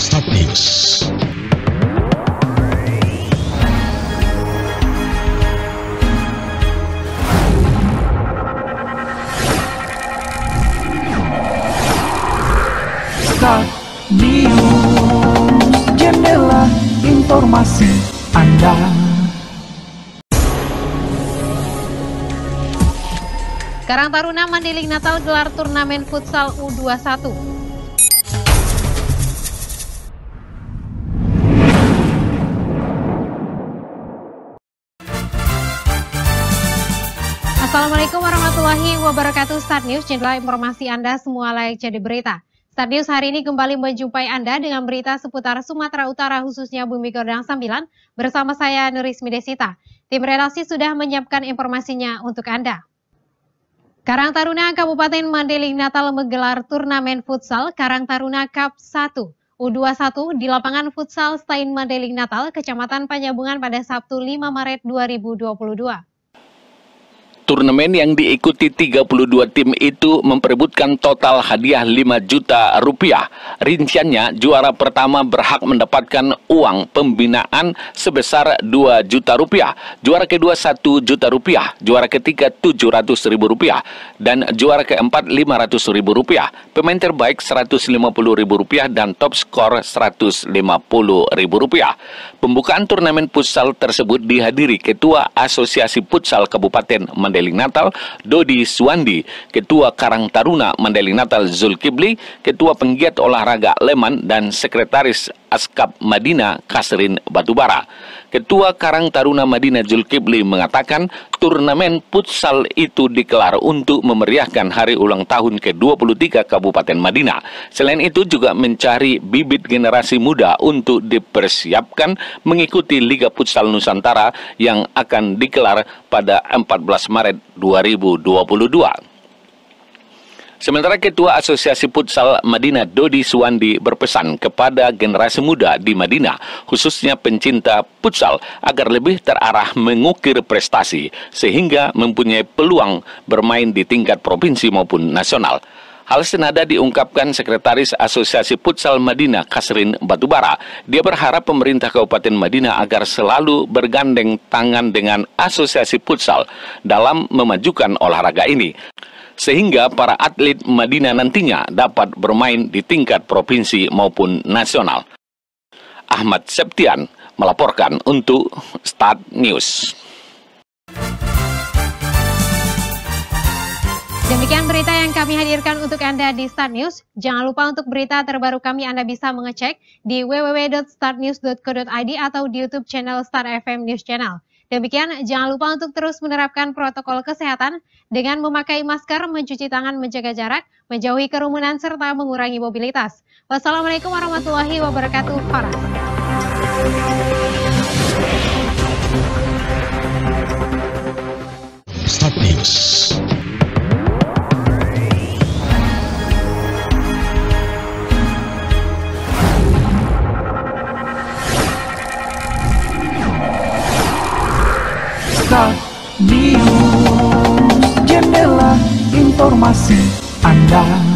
Start News. Start News Jendela informasi Anda Karang Taruna Mandiling Natal gelar turnamen futsal U21. Assalamualaikum warahmatullahi wabarakatuh Start News, jendela informasi Anda semua layak jadi berita. Start News hari ini kembali menjumpai Anda dengan berita seputar Sumatera Utara khususnya Bumi Gordang Sambilan bersama saya Nuris Midesita. Tim redaksi sudah menyiapkan informasinya untuk Anda. Karang Taruna Kabupaten Mandailing Natal menggelar turnamen futsal Karang Taruna Cup 1 U21 di lapangan futsal Stain Mandailing Natal, Kecamatan Panyabungan pada Sabtu 5 Maret 2022. Turnamen yang diikuti 32 tim itu memperebutkan total hadiah 5 juta rupiah. Rinciannya, juara pertama berhak mendapatkan uang pembinaan sebesar 2 juta rupiah. Juara kedua 1 juta rupiah. Juara ketiga 700 ribu rupiah. Dan juara keempat 500 ribu rupiah. Pemain terbaik 150 ribu rupiah dan top skor 150 ribu rupiah. Pembukaan turnamen futsal tersebut dihadiri Ketua Asosiasi Futsal Kabupaten Mandailing Mandailing Natal, Dodi Suwandi, Ketua Karang Taruna Mandailing Natal Zulkibli, Ketua Penggiat Olahraga Leman, dan Sekretaris Askap Madina Kasrin Batubara. Ketua Karang Taruna Madinah Zulkifli mengatakan turnamen futsal itu dikelar untuk memeriahkan hari ulang tahun ke-23 Kabupaten Madinah. Selain itu juga mencari bibit generasi muda untuk dipersiapkan mengikuti Liga Futsal Nusantara yang akan dikelar pada 14 Maret 2022. Sementara Ketua Asosiasi Futsal Madinah Dodi Suwandi berpesan kepada generasi muda di Madinah, khususnya pencinta futsal, agar lebih terarah mengukir prestasi sehingga mempunyai peluang bermain di tingkat provinsi maupun nasional. Hal senada diungkapkan Sekretaris Asosiasi Futsal Madinah Kasrin Batubara. Dia berharap pemerintah Kabupaten Madinah agar selalu bergandeng tangan dengan Asosiasi Futsal dalam memajukan olahraga ini sehingga para atlet Madinah nantinya dapat bermain di tingkat provinsi maupun nasional. Ahmad Septian melaporkan untuk Start News. Demikian berita yang kami hadirkan untuk Anda di Start News. Jangan lupa untuk berita terbaru kami Anda bisa mengecek di www.startnews.co.id atau di YouTube channel Start FM News Channel. Demikian, jangan lupa untuk terus menerapkan protokol kesehatan dengan memakai masker, mencuci tangan, menjaga jarak, menjauhi kerumunan, serta mengurangi mobilitas. Wassalamualaikum warahmatullahi wabarakatuh. Start News. Start News. Jendela informasi Anda